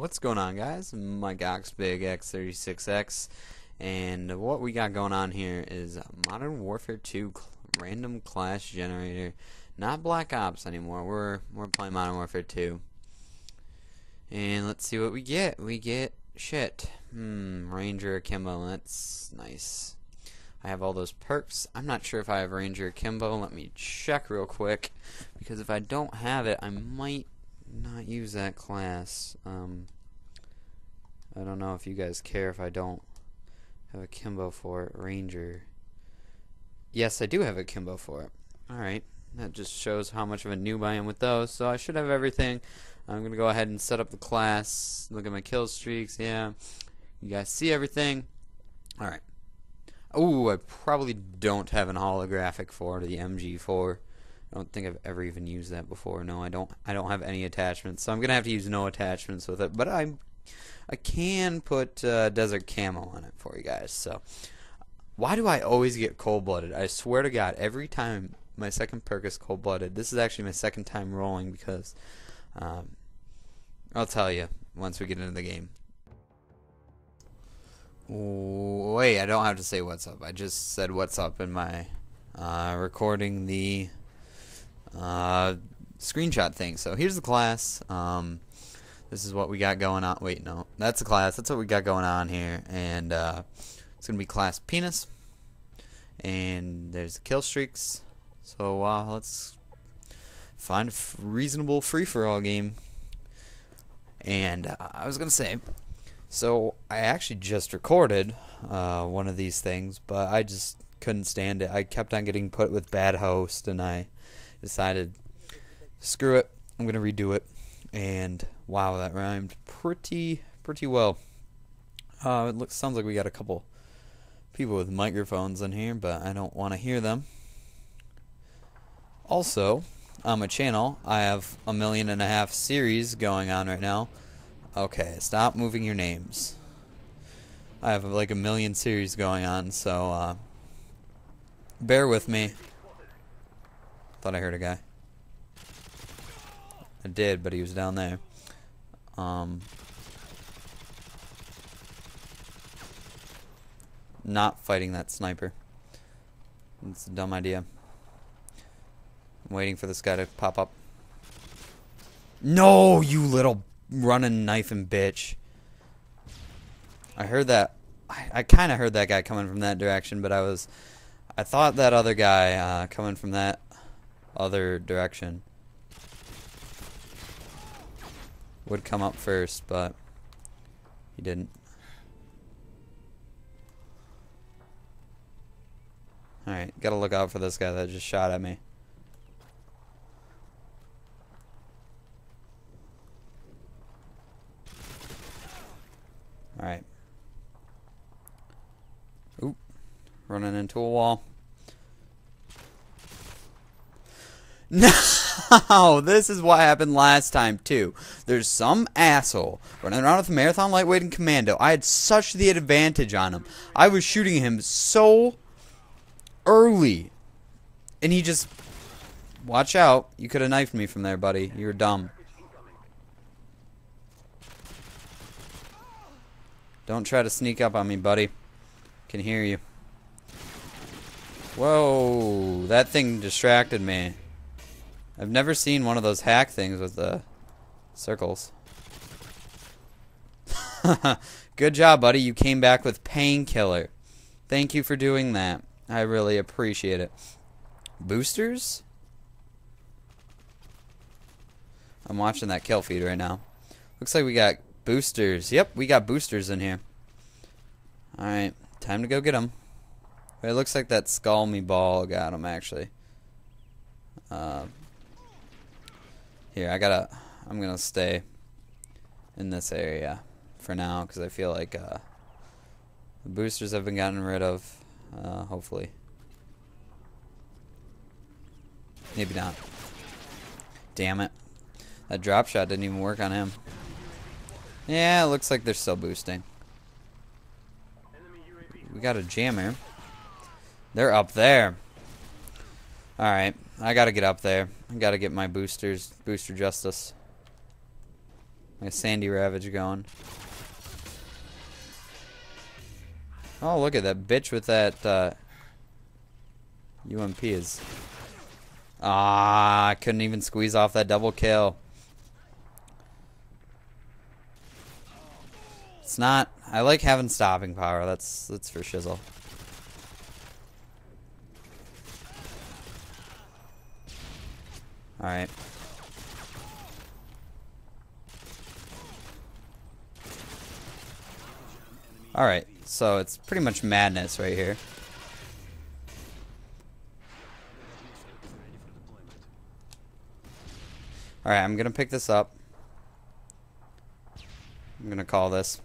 what's going on guys? Mike Oxbig X36X and what we got going on here is Modern Warfare 2 random class generator. Not Black Ops anymore. We're we're playing Modern Warfare 2. And let's see what we get. We get shit. Hmm, Ranger Akimbo. That's nice. I have all those perks. I'm not sure if I have Ranger Akimbo. Let me check real quick because if I don't have it, I might not use that class. Um, I don't know if you guys care if I don't have Akimbo for it. Ranger. Yes, I do have Akimbo for it. Alright. That just shows how much of a noob I am with those. So I should have everything. I'm going to go ahead and set up the class. Look at my kill streaks. Yeah. You guys see everything. Alright. Oh, I probably don't have an holographic for the MG4. I don't think I've ever even used that before. No, I don't. I don't have any attachments, so I'm gonna have to use no attachments with it. But I, I can put uh, desert camo on it for you guys. So, why do I always get cold-blooded? I swear to God, every time my second perk is cold-blooded. This is actually my second time rolling because, um, I'll tell you once we get into the game. Wait, I don't have to say what's up. I just said what's up in my uh, recording the uh, screenshot thing. So here's the class. Um, this is what we got going on. Wait, no, that's the class. That's what we got going on here, and uh, it's gonna be class penis. And there's the kill streaks. So uh, let's find a reasonable free for all game. And uh, I was gonna say, so I actually just recorded uh, one of these things, but I just couldn't stand it. I kept on getting put with bad host, and I decided, screw it, I'm gonna redo it. And wow, that rhymed pretty pretty well. Uh, it looks sounds like we got a couple people with microphones in here, but I don't want to hear them. Also, on my channel, I have a million and a half series going on right now. Okay, stop moving your names. I have like a million series going on, so uh, bear with me. Thought I heard a guy. I did, but he was down there. Um, not fighting that sniper. It's a dumb idea. I'm waiting for this guy to pop up. No, you little running knife and bitch. I heard that. I, I kind of heard that guy coming from that direction, but I was. I thought that other guy uh, coming from that other direction would come up first, but he didn't. Alright, gotta look out for this guy that just shot at me. Alright. Oop. Running into a wall. No, this is what happened last time too. There's some asshole running around with marathon lightweight and commando. I had such the advantage on him. I was shooting him so early, and he just watch out. You could have knifed me from there, buddy. You're dumb. Don't try to sneak up on me, buddy. Can hear you. Whoa, that thing distracted me. I've never seen one of those hack things with the circles. Good job, buddy. You came back with Painkiller. Thank you for doing that. I really appreciate it. Boosters? I'm watching that kill feed right now. Looks like we got boosters. Yep, we got boosters in here. Alright, time to go get them. It looks like that skull me ball got him, actually. Uh, here, I gotta, I'm gonna stay in this area for now because I feel like uh, the boosters have been gotten rid of, uh, hopefully. Maybe not. Damn it. That drop shot didn't even work on him. Yeah, it looks like they're still boosting. We got a jammer. They're up there. Alright, I gotta get up there. I gotta get my boosters, booster justice. My Sandy Ravage going. Oh, look at that bitch with that uh, UMP is. Ah, I couldn't even squeeze off that double kill. It's not. I like having stopping power. That's that's for shizzle. All right. All right. So it's pretty much madness right here. Alright, I'm gonna pick this up. I'm gonna call this.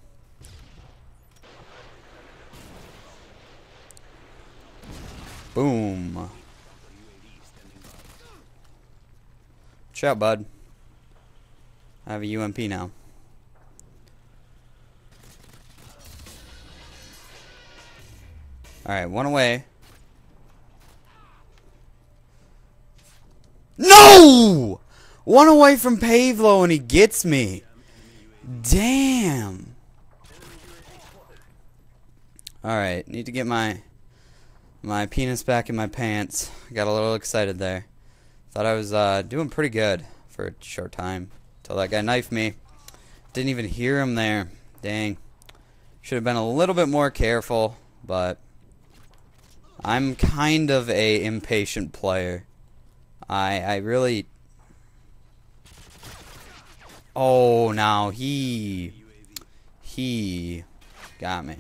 Boom. Watch out, bud. I have a UMP now. Alright, one away. No! One away from Pave Low and he gets me. Damn. Alright, need to get my my penis back in my pants. Got a little excited there. Thought I was uh, doing pretty good for a short time. Till that guy knifed me. Didn't even hear him there. Dang. Should have been a little bit more careful, but I'm kind of a impatient player. I I really Oh, now he he got me.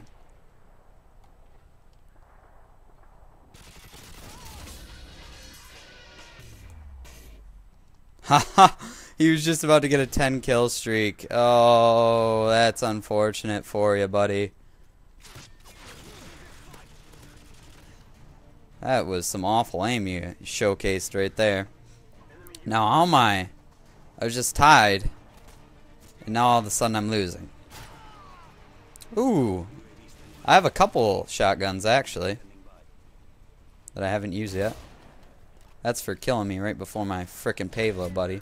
Haha, he was just about to get a 10 kill streak. Oh, that's unfortunate for you, buddy. That was some awful aim you showcased right there. Now, how am I? I was just tied. And now all of a sudden I'm losing. Ooh. I have a couple shotguns, actually. That I haven't used yet. That's for killing me right before my frickin' Pave Low, buddy.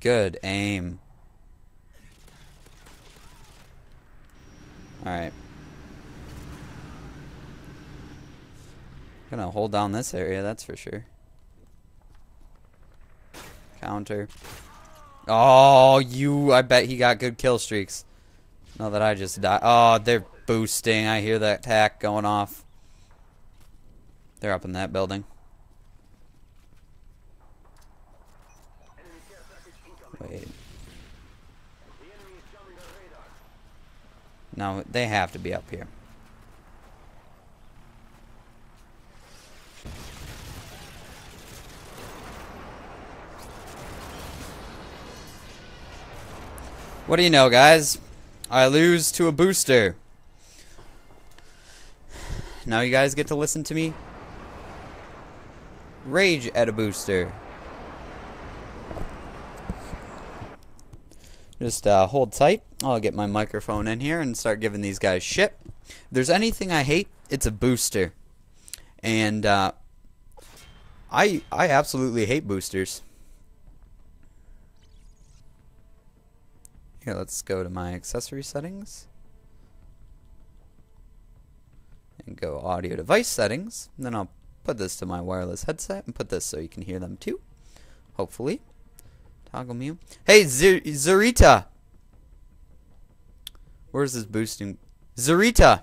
Good aim. Alright. Gonna hold down this area, that's for sure. Counter. Oh, you, I bet he got good kill streaks. Now that I just died. Oh, they're boosting. I hear that tack going off. They're up in that building. Wait. No, they have to be up here. What do you know, guys? I lose to a booster. Now you guys get to listen to me rage at a booster. Just uh, hold tight. I'll get my microphone in here and start giving these guys shit. If there's anything I hate, it's a booster. And uh, I I absolutely hate boosters. Here, let's go to my accessory settings. Go audio device settings. And then I'll put this to my wireless headset and put this so you can hear them too. Hopefully. Toggle mute. Hey, Zarita! Where's this boosting? Zarita!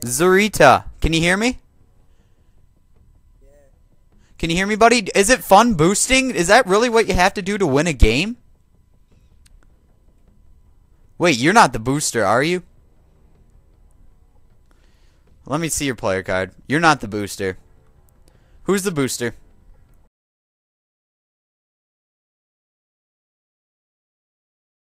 Zarita! Can you hear me? Can you hear me, buddy? Is it fun boosting? Is that really what you have to do to win a game? Wait, you're not the booster, are you? Let me see your player card. You're not the booster. Who's the booster?